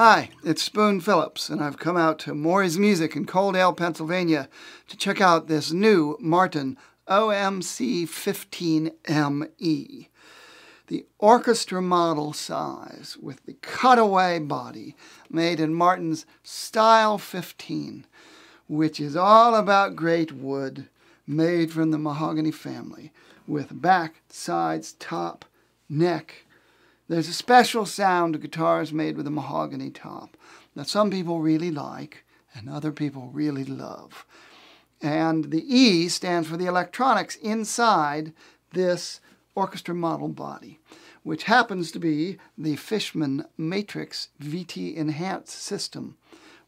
Hi, it's Spoon Phillips, and I've come out to Maury's Music in Coaldale, Pennsylvania to check out this new Martin OMC 15ME. The orchestra model size with the cutaway body made in Martin's Style 15, which is all about great wood made from the mahogany family with back, sides, top, neck, there's a special sound guitars made with a mahogany top that some people really like and other people really love. And the E stands for the electronics inside this orchestra model body, which happens to be the Fishman Matrix VT Enhanced system,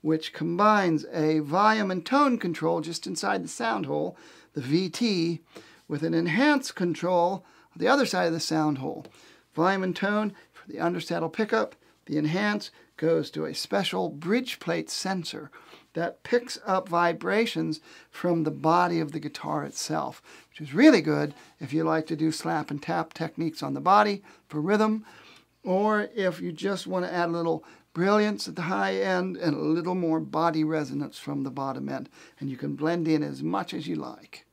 which combines a volume and tone control just inside the sound hole, the VT, with an enhanced control on the other side of the sound hole. Volume and tone for the undersaddle pickup. The enhance goes to a special bridge plate sensor that picks up vibrations from the body of the guitar itself, which is really good if you like to do slap and tap techniques on the body for rhythm, or if you just want to add a little brilliance at the high end and a little more body resonance from the bottom end. And you can blend in as much as you like.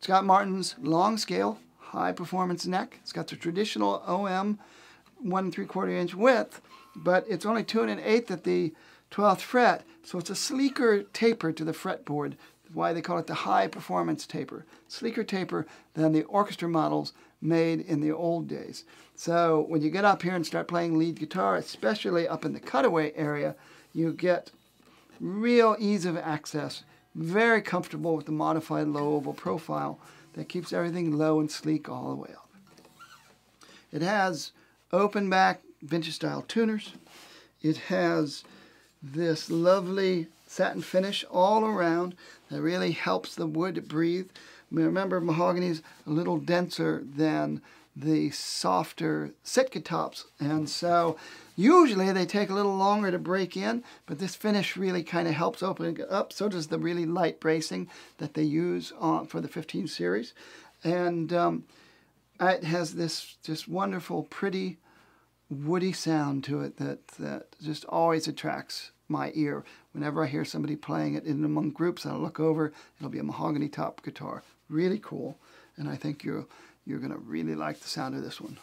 Scott Martin's long scale high performance neck. It's got the traditional OM one and three quarter inch width, but it's only two and an eighth at the 12th fret, so it's a sleeker taper to the fretboard. Why they call it the high performance taper. Sleeker taper than the orchestra models made in the old days. So when you get up here and start playing lead guitar, especially up in the cutaway area, you get real ease of access, very comfortable with the modified low oval profile that keeps everything low and sleek all the way up. It has open back vintage style tuners. It has this lovely satin finish all around that really helps the wood breathe. Remember, mahogany is a little denser than the softer Sitka tops, and so usually they take a little longer to break in, but this finish really kind of helps open it up. So does the really light bracing that they use on, for the 15 series, and um, it has this just wonderful, pretty, woody sound to it that, that just always attracts my ear. Whenever I hear somebody playing it in among groups, I'll look over, it'll be a mahogany top guitar. Really cool, and I think you're, you're to really like the sound of this one.